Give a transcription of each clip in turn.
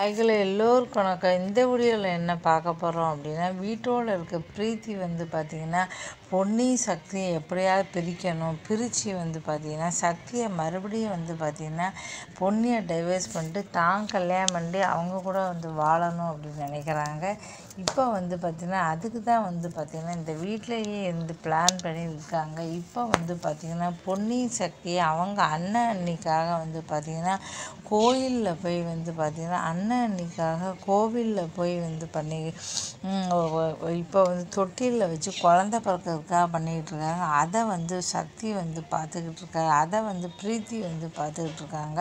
ஹாய்கள எல்லோருக்கும் வணக்கம் இந்த வீடியோவில் என்ன பார்க்க போகிறோம் அப்படின்னா வீட்டோட இருக்க பிரீத்தி வந்து பார்த்திங்கன்னா பொன்னி சக்தியை எப்படியாவது பிரிக்கணும். பிரித்து வந்து பார்த்திங்கன்னா சக்தியை மறுபடியும் வந்து பார்த்திங்கன்னா பொன்னியை டைவர்ஸ் பண்ணிட்டு தான் கல்யாணம் பண்ணி அவங்க கூட வந்து வாழணும் அப்படின்னு நினைக்கிறாங்க. இப்போ வந்து பார்த்திங்கன்னா அதுக்கு தான் வந்து பார்த்திங்கன்னா இந்த வீட்டிலையே இருந்து பிளான் பண்ணி இருக்காங்க இப்போ வந்து பார்த்திங்கன்னா பொன்னி சக்தியை அவங்க அண்ணன் அன்னிக்காக வந்து பார்த்திங்கன்னா கோயிலில் போய் வந்து பார்த்திங்கன்னா அண்ணன் அன்னிக்காக கோவிலில் போய் வந்து பண்ணி இப்போ வந்து தொட்டிலில் வச்சு குழந்த பிறக்கிறதுக்காக பண்ணிக்கிட்டு இருக்காங்க. அதை வந்து சக்தி வந்து பார்த்துக்கிட்டு இருக்காங்க அதை வந்து பிரீத்தி வந்து பார்த்துக்கிட்டு இருக்காங்க.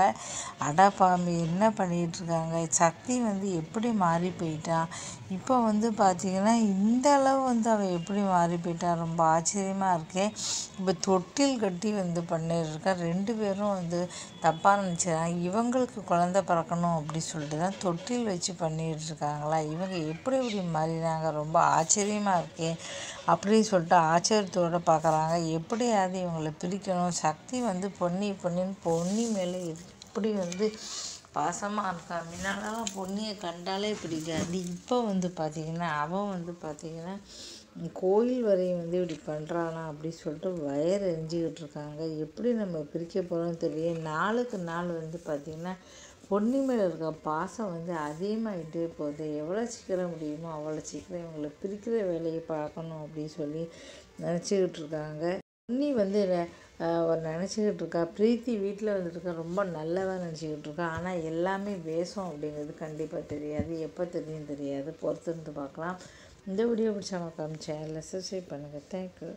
அடப்பாம்பு என்ன பண்ணிக்கிட்டு இருக்காங்க? சக்தி வந்து எப்படி மாறி போயிட்டான் இப்போ வந்து பார்த்திங்கன்னா இந்த அளவு வந்து அவள் எப்படி மாறி போயிட்டான் ரொம்ப ஆச்சரியமாக இருக்கே. இப்போ தொட்டில் கட்டி வந்து பண்ணியிருக்கா ரெண்டு பேரும் வந்து தப்பாக நினச்சிக்கிறாங்க. இவங்களுக்கு குழந்த பிறக்கணும் அப்படி சொல்லிட்டு தான் தொட்டில் வச்சு பண்ணிகிட்டு இருக்காங்களா இவங்க எப்படி இப்படி மாறினாங்க? ரொம்ப ஆச்சரியமாக இருக்கே. அப்படின்னு சொல்லிட்டு ஆச்சரியத்தோடு பார்க்குறாங்க. எப்படியாவது இவங்களை பிரிக்கணும்? சக்தி வந்து பொன்னி பொன்னின்னு பொன்னி மேலே எப்படி வந்து பாசமாக இருக்கா? முன்னாலலாம் பொன்னியை கண்டாலே பிடிக்காது. இப்போ வந்து பார்த்திங்கன்னா அவன் வந்து பார்த்திங்கன்னா கோயில் வரையும் வந்து இப்படி பண்ணுறானா அப்படின்னு சொல்லிட்டு வயர் எரிஞ்சிக்கிட்டு இருக்காங்க. எப்படி நம்ம பிரிக்க போகிறோம்னு தெரியல நாளுக்கு நாள் வந்து பார்த்திங்கன்னா பொன்னி மேலே இருக்க பாசம் வந்து அதிகமாகிட்டே போகுது. எவ்வளோ சீக்கிரம் முடியுமோ அவ்வளோ சீக்கிரம் இவங்களை பிரிக்கிற வேலையை பார்க்கணும் அப்படின்னு சொல்லி நினச்சிக்கிட்டு இருக்காங்க. பொன்னி வந்து நினச்சிக்கிட்டு இருக்கா. பிரீத்தி வீட்டில் வந்துருக்க ரொம்ப நல்லதாக நினச்சிக்கிட்டு இருக்கா. ஆனால் எல்லாமே வேஷம் அப்படிங்கிறது கண்டிப்பாக தெரியாது. எப்போ தெரியும் தெரியாது. பொறுத்திருந்து பார்க்கலாம். இந்த வீடியோ பிடிச்சா மறக்காம சேனலில் சப்ஸ்கிரைப் பண்ணுங்கள் தேங்க்யூ